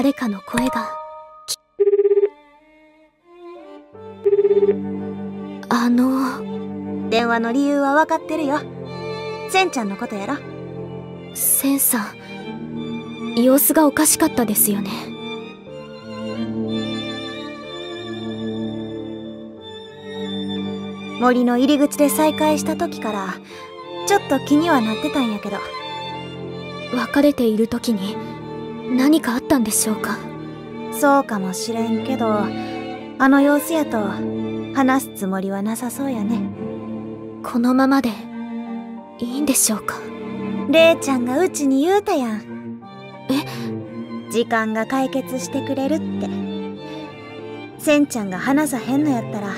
誰かの声が。あの。電話の理由は分かってるよ。センちゃんのことやろ。センさん。様子がおかしかったですよね。森の入り口で再会した時からちょっと気にはなってたんやけど。別れている時に何かあったんでしょうか？そうかもしれんけどあの様子やと話すつもりはなさそうやね。このままでいいんでしょうか？レイちゃんがうちに言うたやん。え？時間が解決してくれるって。センちゃんが話さへんのやったら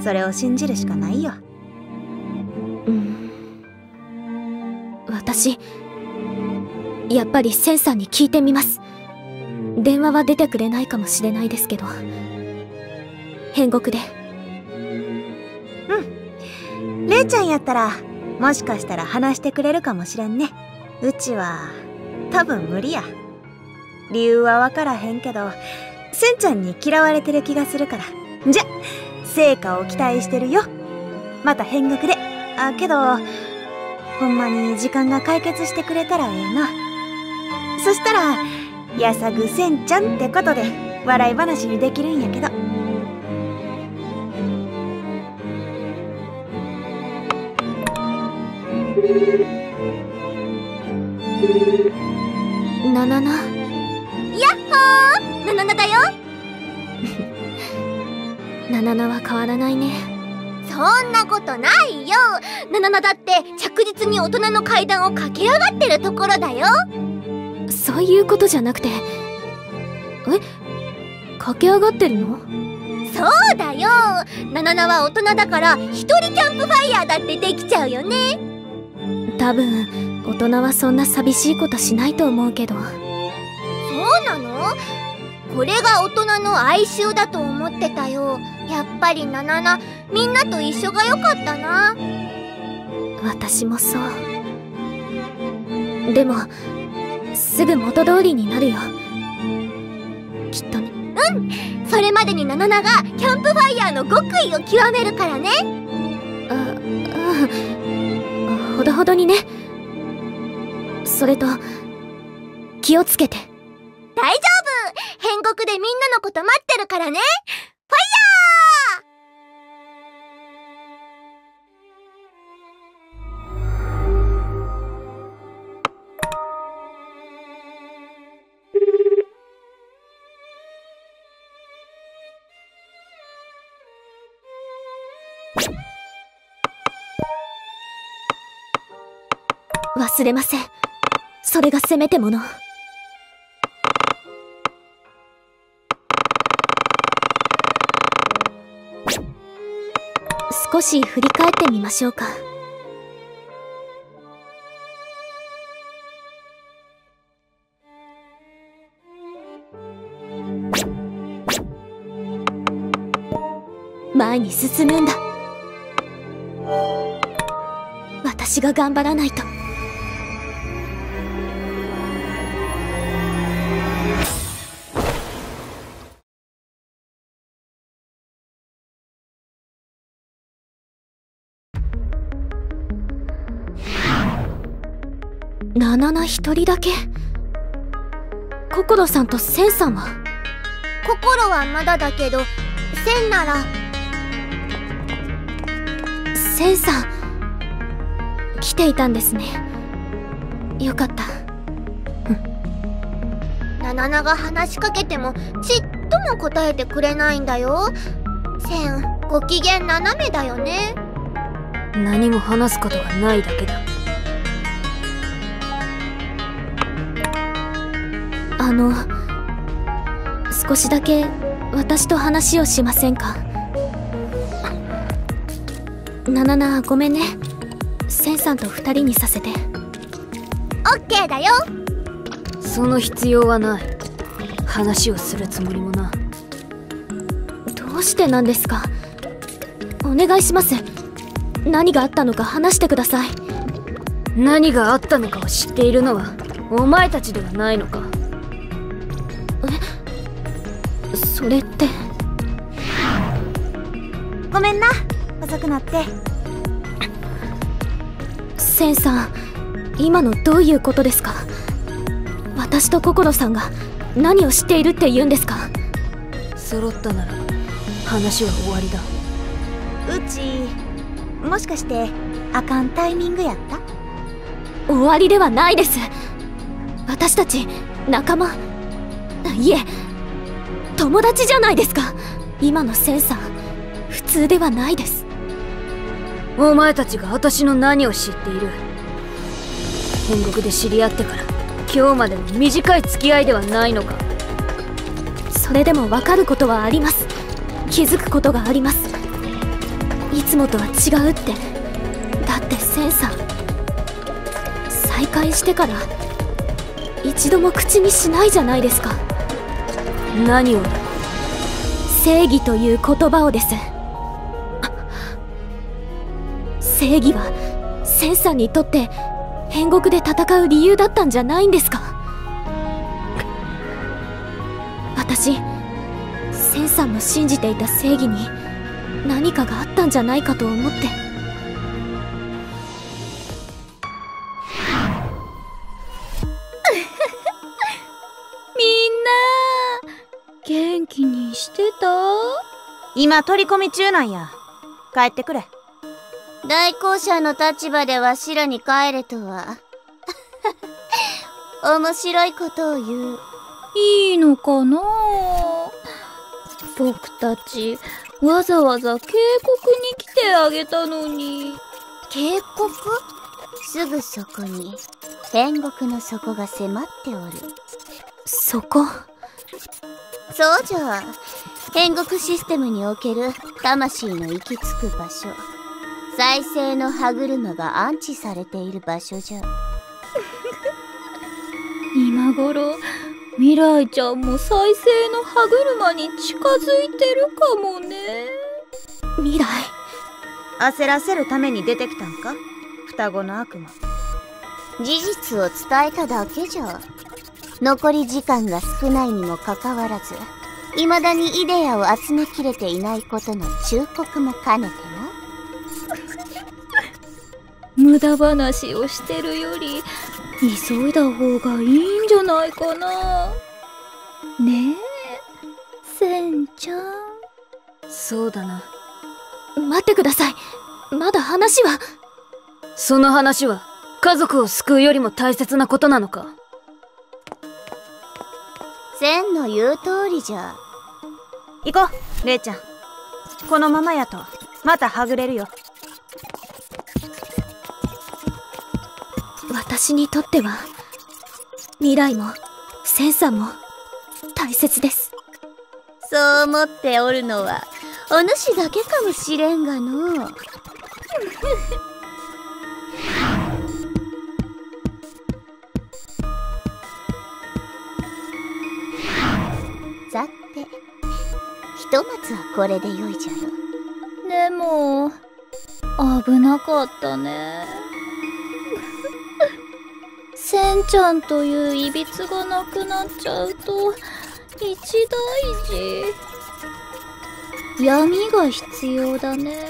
それを信じるしかないよ。うん。私やっぱりセンさんに聞いてみます。電話は出てくれないかもしれないですけど。変国で。うん。レイちゃんやったらもしかしたら話してくれるかもしれんね。うちは多分無理や。理由は分からへんけどセンちゃんに嫌われてる気がするから。じゃ成果を期待してるよ。また変額で。あけどほんまに時間が解決してくれたらええな。そしたらやさぐせんちゃんってことで笑い話にできるんやけど。ななな。やっほー！なななだよ！なななは変わらないね。そんなことないよ！なななだって着実に大人の階段を駆け上がってるところだよそういうことじゃなくて。え？駆け上がってるの？そうだよ。なななは大人だから一人キャンプファイヤーだってできちゃうよね。多分大人はそんな寂しいことしないと思うけど。そうなの？これが大人の哀愁だと思ってたよ。やっぱりなななみんなと一緒が良かったな。私もそう。でもすぐ元通りになるよ。きっとね。うん。それまでにななながキャンプファイヤーの極意を極めるからね。あうんほどほどにね。それと気をつけて。大丈夫。変国でみんなのこと待ってるからね忘れません。それがせめてもの。少し振り返ってみましょうか。前に進むんだ。私が頑張らないと。ナナナ一人だけ。心さんとセンさんは？心はまだだけどセンなら。センさん来ていたんですね。よかった。ナナナが話しかけてもちっとも答えてくれないんだよ。センご機嫌斜めだよね。何も話すことがないだけだあの少しだけ私と話をしませんか？ナナナごめんね。センさんと二人にさせて。オッケーだよ。その必要はない。話をするつもりもな。どうしてなんですか？お願いします。何があったのか話してください。何があったのかを知っているのはお前たちではないのかそれって。ごめんな。遅くなって。センさん今のどういうことですか？私と心さんが何を知っているって言うんですか？揃ったなら話は終わりだ。うちもしかしてあかんタイミングやった？終わりではないです。私たち仲間。いえ友達じゃないですか。今のセンさん普通ではないです。お前たちが私の何を知っている？天国で知り合ってから今日までの短い付き合いではないのか。それでも分かることはあります。気づくことがあります。いつもとは違うって。だってセンさん再会してから一度も口にしないじゃないですか何を？正義という言葉をです。正義はセンさんにとって天国で戦う理由だったんじゃないんですか？私センさんの信じていた正義に何かがあったんじゃないかと思って。今取り込み中なんや。帰ってくれ。代行者の立場でわしらに帰れとは。面白いことを言う。いいのかな？僕たちわざわざ警告に来てあげたのに。警告すぐそこに天国の底が迫っておる。そこ？そうじゃ天国システムにおける魂の行き着く場所。再生の歯車が安置されている場所じゃ。今頃未来ちゃんも再生の歯車に近づいてるかもね。未来。焦らせるために出てきたんか？双子の悪魔。事実を伝えただけじゃ。残り時間が少ないにもかかわらず未だにイデアを集めきれていないことの忠告も兼ねてな 無駄話をしてるより急いだ方がいいんじゃないかな。ねえせんちゃん。そうだな。待ってください。まだ話は。その話は家族を救うよりも大切なことなのか。千の言う通りじゃ行こうレイちゃん。このままやとまたはぐれるよ。私にとっては未来もセンさんも大切です。そう思っておるのはお主だけかもしれんがの。さ てひとまずはこれでよいじゃろ。でも危なかったね。せんちゃんといういびつがなくなっちゃうと一大事。闇が必要だね。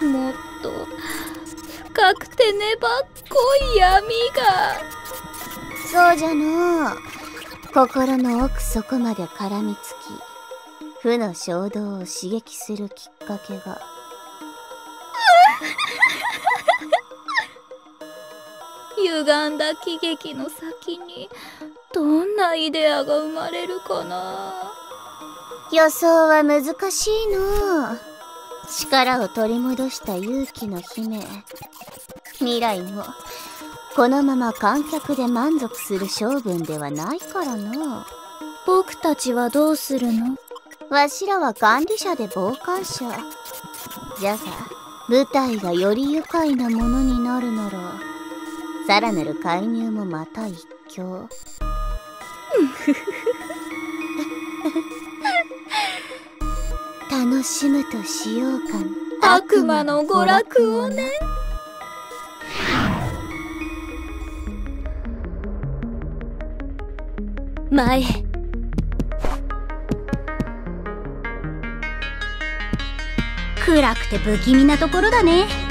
もっと深くて粘っこい闇が。そうじゃのう。心の奥底まで絡みつき負の衝動を刺激するきっかけが。歪んだ喜劇の先にどんなイデアが生まれるかな。予想は難しいの。う力を取り戻した勇気の姫。未来もこのまま観客で満足する性分ではないからの。僕たちはどうするの？わしらは管理者で傍観者。じゃが舞台がより愉快なものになるならさらなる介入もまた一興。楽しむとしようか。悪魔の娯楽をね。前へ暗くて不気味なところだね。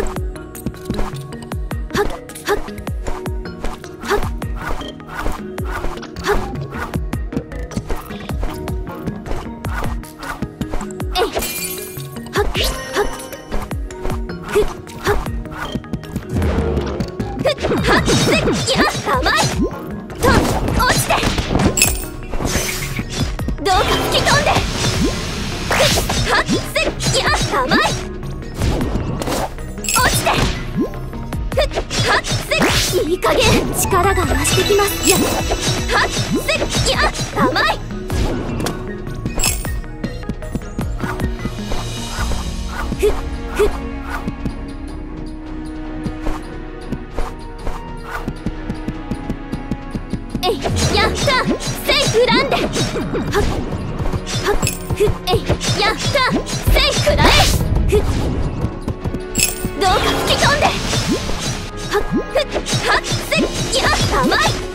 hấp ったセイフランデ。はっはっふっえいやったセイフランデどうか吹き飛んではっふっはっせやまい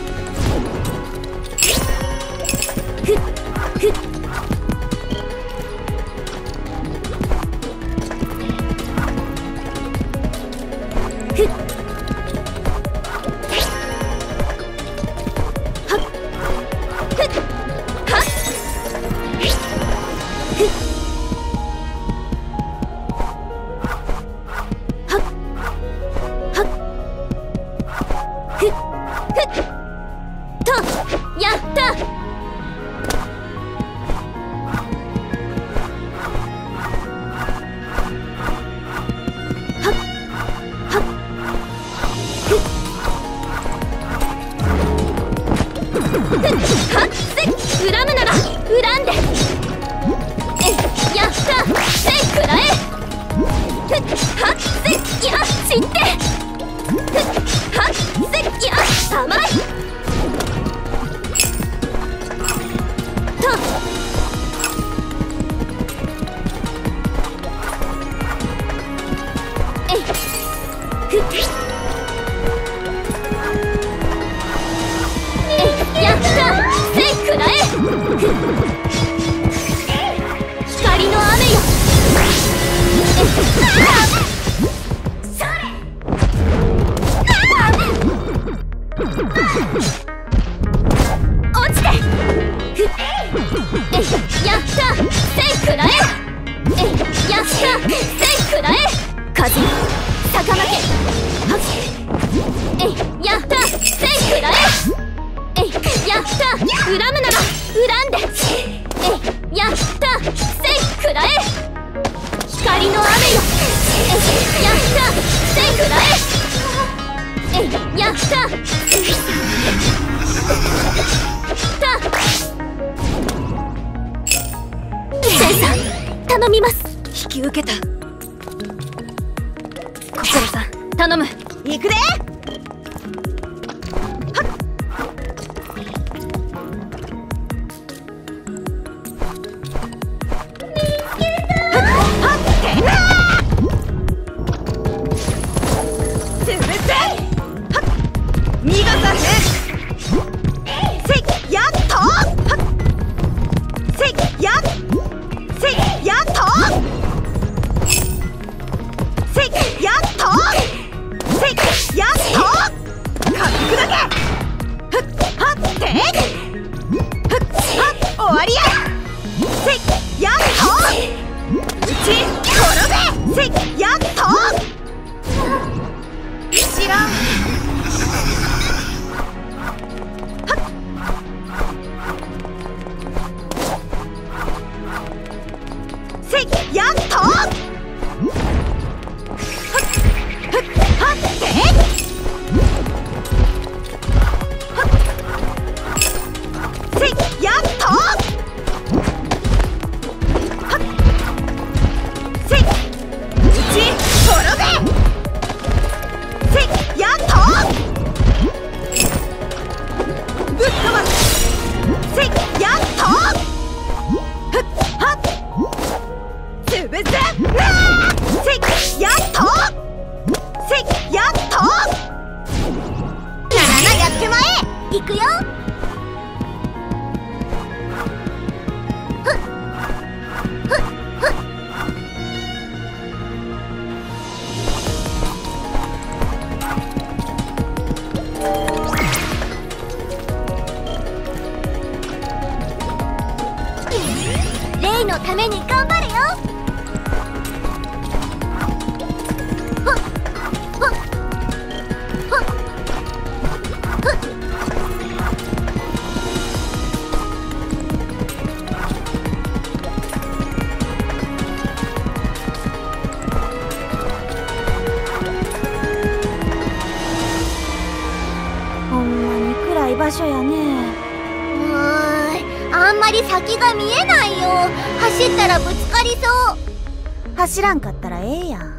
そう走らんかったらええやん。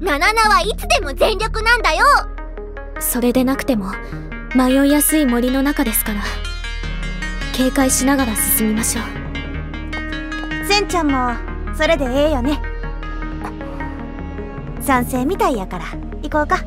ナナナはいつでも全力なんだよ。それでなくても迷いやすい森の中ですから警戒しながら進みましょう。せんちゃんもそれでええよね。賛成みたいやから行こうか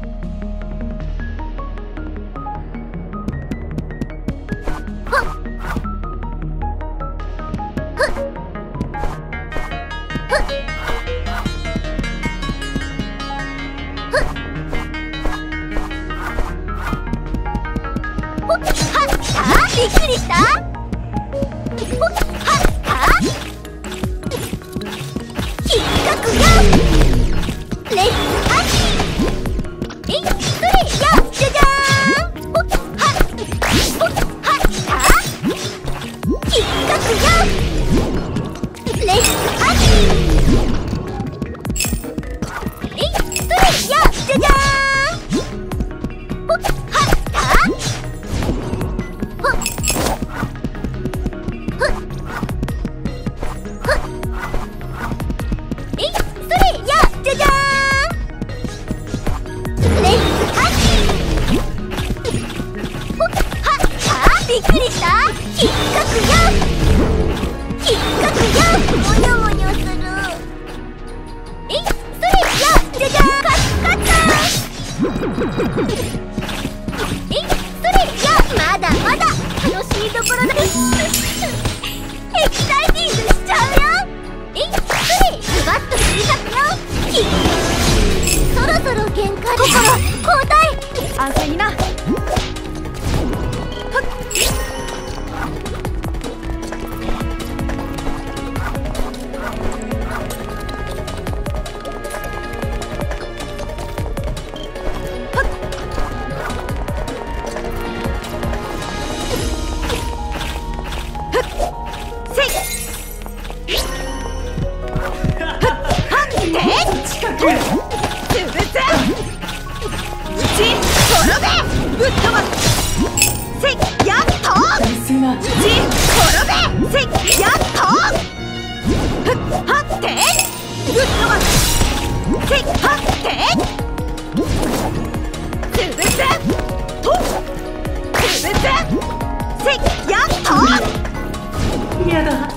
やだ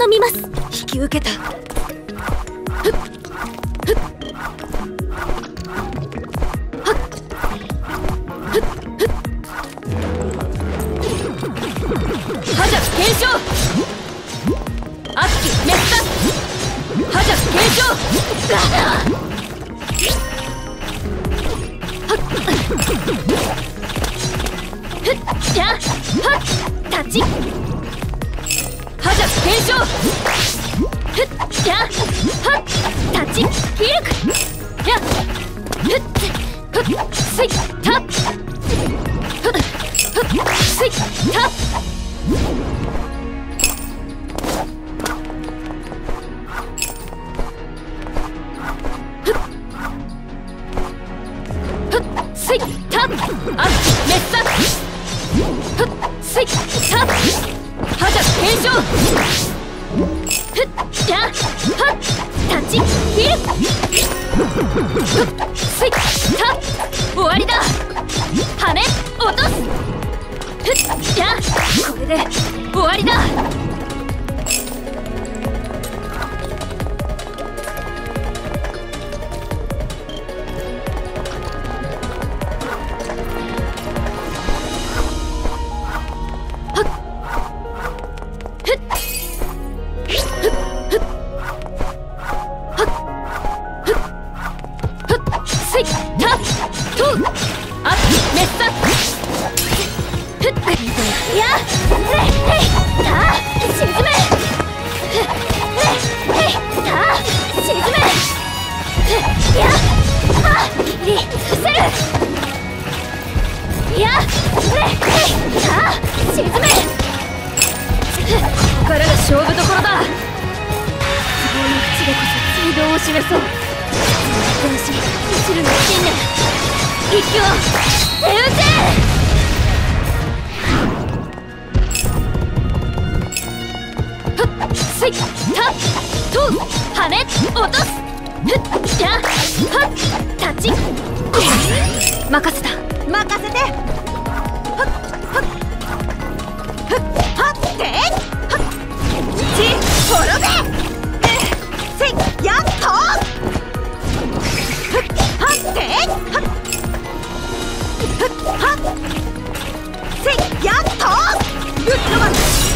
頼みます。引き受けた。覇者検証悪鬼滅殺覇者検証ふっやはっ立ち覇者検証。ふっやはっ立ちヒルクやふっふっすいたふっふっすいた Ха-ха-ха! いやへいへいた沈め。ここからが勝負どころだ。希望の口でこそ追動を示そう天使一縷の信念一挙手打て。ふっすい。たと羽落とす。ふっやはっ立ち。任せた。任せて。はっはっはっはって。はっち滅べえせいやっとはっはって。はっふっはっ。せやっと。ぶっ飛ばす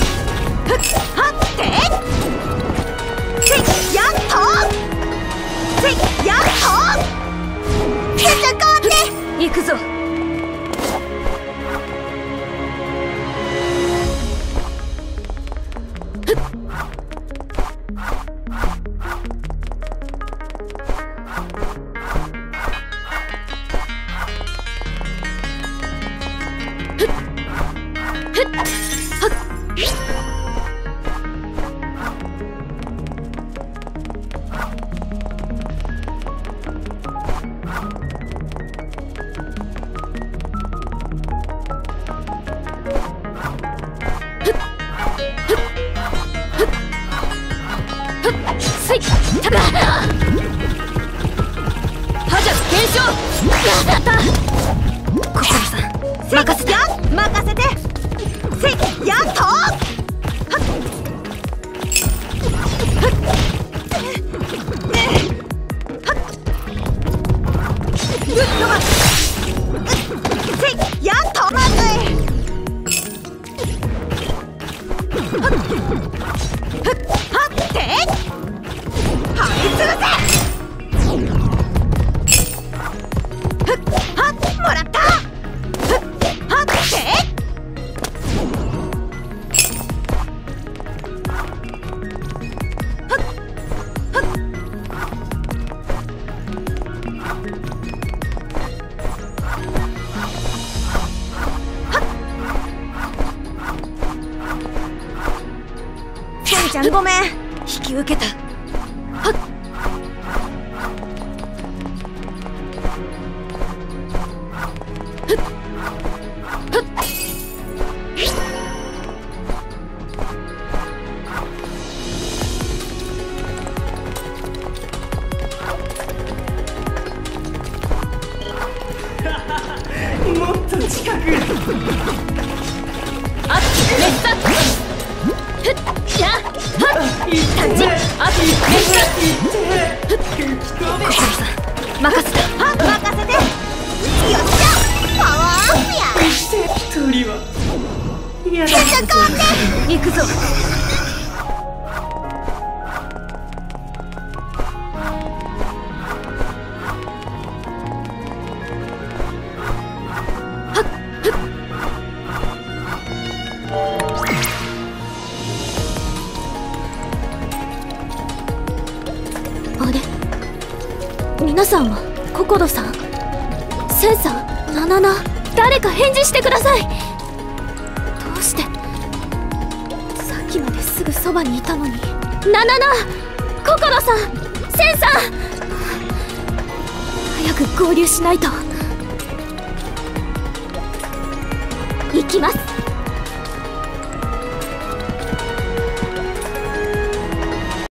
覇者検証やった心さん任せて任せてせやっとやっとまずいちゃんごめん。引き受けた。っしゃパワーアップや一人は上がり行くぞ。あれ？皆さんはココドさん？センさんナナナ？誰か返事してください。ばにいたのに。ナナナココドさんセンさん。早く合流しないと。行きます。